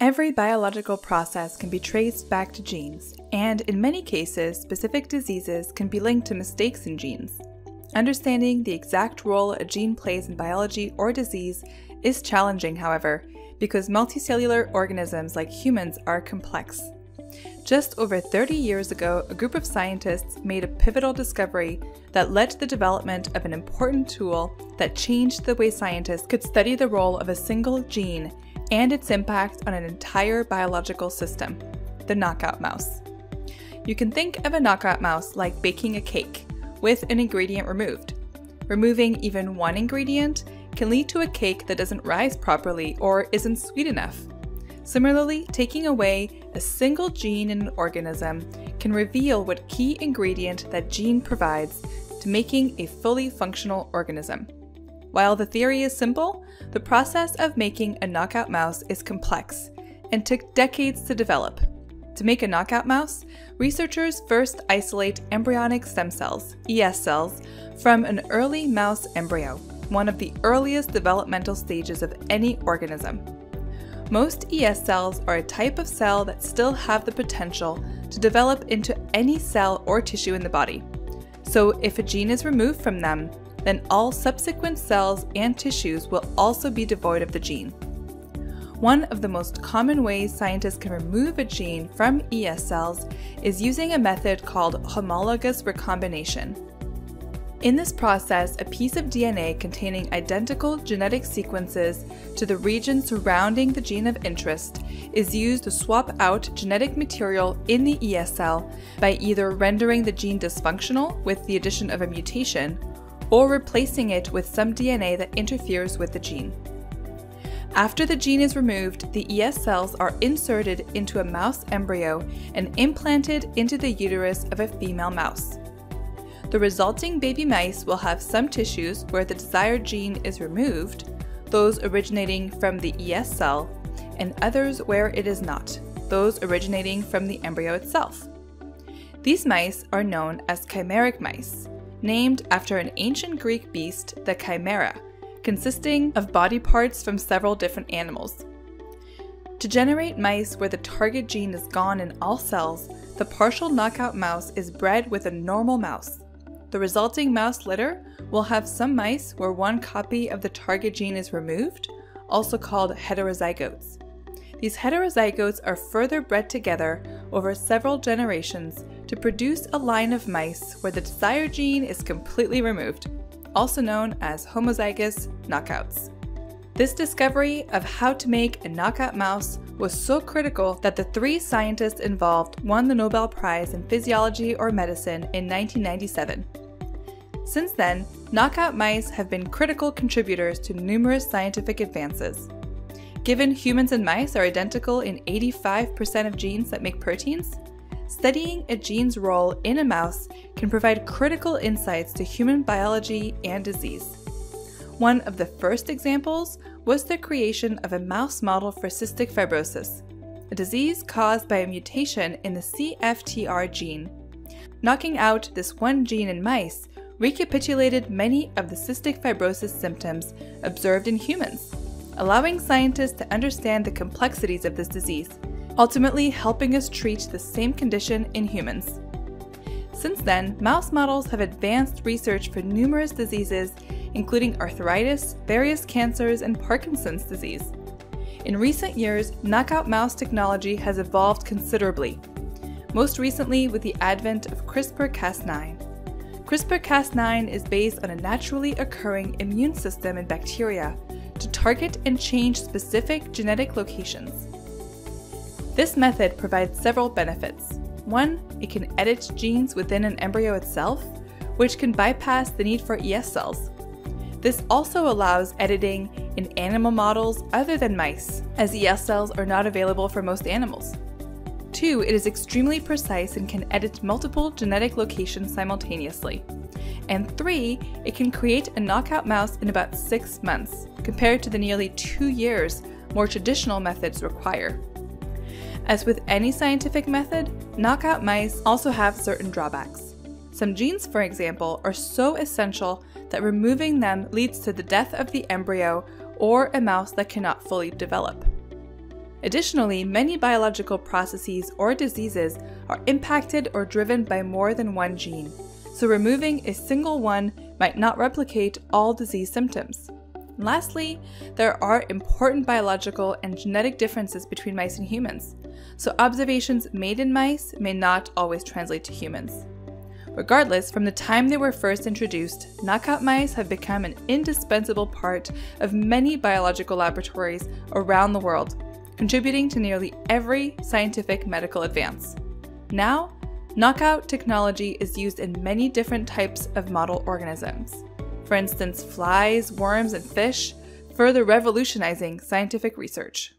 Every biological process can be traced back to genes, and in many cases, specific diseases can be linked to mistakes in genes. Understanding the exact role a gene plays in biology or disease is challenging, however, because multicellular organisms like humans are complex. Just over 30 years ago, a group of scientists made a pivotal discovery that led to the development of an important tool that changed the way scientists could study the role of a single gene and its impact on an entire biological system the knockout mouse. You can think of a knockout mouse like baking a cake, with an ingredient removed. Removing even one ingredient can lead to a cake that doesn't rise properly or isn't sweet enough. Similarly, taking away a single gene in an organism can reveal what key ingredient that gene provides to making a fully functional organism. While the theory is simple, the process of making a knockout mouse is complex and took decades to develop. To make a knockout mouse, researchers first isolate embryonic stem cells, ES cells, from an early mouse embryo, one of the earliest developmental stages of any organism. Most ES cells are a type of cell that still have the potential to develop into any cell or tissue in the body. So, if a gene is removed from them, then all subsequent cells and tissues will also be devoid of the gene. One of the most common ways scientists can remove a gene from ES cells is using a method called homologous recombination. In this process, a piece of DNA containing identical genetic sequences to the region surrounding the gene of interest is used to swap out genetic material in the ES cell by either rendering the gene dysfunctional with the addition of a mutation or replacing it with some DNA that interferes with the gene. After the gene is removed, the ES cells are inserted into a mouse embryo and implanted into the uterus of a female mouse. The resulting baby mice will have some tissues where the desired gene is removed, those originating from the ES cell, and others where it is not, those originating from the embryo itself. These mice are known as chimeric mice, named after an ancient Greek beast, the chimera, consisting of body parts from several different animals. To generate mice where the target gene is gone in all cells, the partial knockout mouse is bred with a normal mouse. The resulting mouse litter will have some mice where one copy of the target gene is removed, also called heterozygotes. These heterozygotes are further bred together over several generations to produce a line of mice where the desired gene is completely removed, also known as homozygous knockouts. This discovery of how to make a knockout mouse was so critical that the three scientists involved won the Nobel Prize in Physiology or Medicine in 1997. Since then, knockout mice have been critical contributors to numerous scientific advances. Given humans and mice are identical in 85% of genes that make proteins, studying a gene's role in a mouse can provide critical insights to human biology and disease. One of the first examples was the creation of a mouse model for cystic fibrosis, a disease caused by a mutation in the CFTR gene. Knocking out this one gene in mice recapitulated many of the cystic fibrosis symptoms observed in humans, allowing scientists to understand the complexities of this disease ultimately helping us treat the same condition in humans. Since then, mouse models have advanced research for numerous diseases, including arthritis, various cancers, and Parkinson's disease. In recent years, knockout mouse technology has evolved considerably, most recently with the advent of CRISPR Cas9. CRISPR Cas9 is based on a naturally occurring immune system in bacteria to target and change specific genetic locations. This method provides several benefits. One, it can edit genes within an embryo itself, which can bypass the need for ES cells. This also allows editing in animal models other than mice, as ES cells are not available for most animals. Two, it is extremely precise and can edit multiple genetic locations simultaneously. And three, it can create a knockout mouse in about six months, compared to the nearly two years more traditional methods require. As with any scientific method, knockout mice also have certain drawbacks. Some genes, for example, are so essential that removing them leads to the death of the embryo or a mouse that cannot fully develop. Additionally, many biological processes or diseases are impacted or driven by more than one gene, so removing a single one might not replicate all disease symptoms. Lastly, there are important biological and genetic differences between mice and humans, so observations made in mice may not always translate to humans. Regardless, from the time they were first introduced, knockout mice have become an indispensable part of many biological laboratories around the world, contributing to nearly every scientific medical advance. Now, knockout technology is used in many different types of model organisms. For instance, flies, worms, and fish, further revolutionizing scientific research.